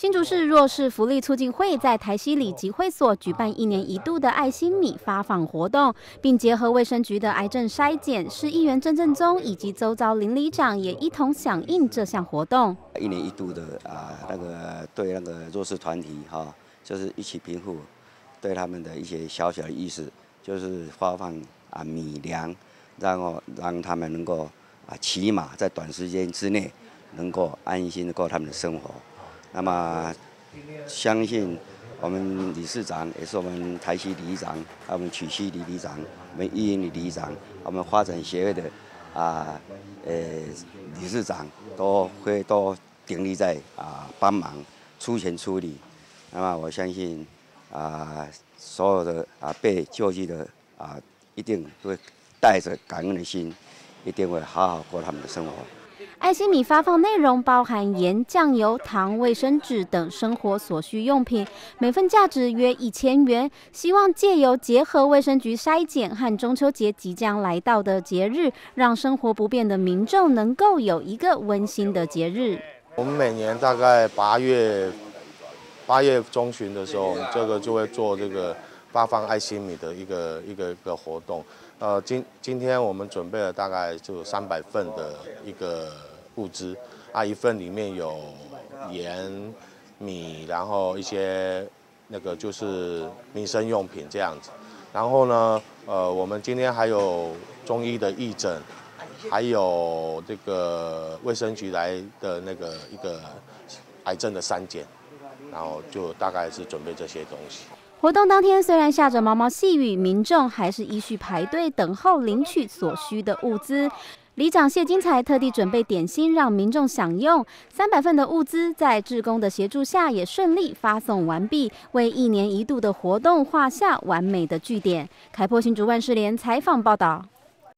新竹市弱势福利促进会在台西里集会所举办一年一度的爱心米发放活动，并结合卫生局的癌症筛检，市议员郑正宗以及周遭邻里长也一同响应这项活动。一年一度的啊，那个对那个弱势团体哈，就是一起贫富，对他们的一些小小的意思，就是发放啊米粮，然后让他们能够啊起码在短时间之内能够安心的过他们的生活。那么，相信我们理事长也是我们台西理事长，我们曲西理事长，我们议员理事长，我们发展协会的啊，呃，理事长都会都鼎力在啊帮忙出钱出力。那么我相信啊，所有的啊被救济的啊，一定会带着感恩的心，一定会好好过他们的生活。爱心米发放内容包含盐、酱油、糖、卫生纸等生活所需用品，每份价值约一千元。希望借由结合卫生局筛检和中秋节即将来到的节日，让生活不便的民众能够有一个温馨的节日。我们每年大概八月八月中旬的时候，这个就会做这个发放爱心米的一个一个一个活动。呃，今今天我们准备了大概就三百份的一个。物资啊，一份里面有盐、米，然后一些那个就是民生用品这样子。然后呢，呃，我们今天还有中医的义诊，还有这个卫生局来的那个一个癌症的三检，然后就大概是准备这些东西。活动当天虽然下着毛毛细雨，民众还是依序排队等候领取所需的物资。里长谢金才特地准备点心让民众享用，三百份的物资在志工的协助下也顺利发送完毕，为一年一度的活动画下完美的句点。凯破新竹万事联采访报道。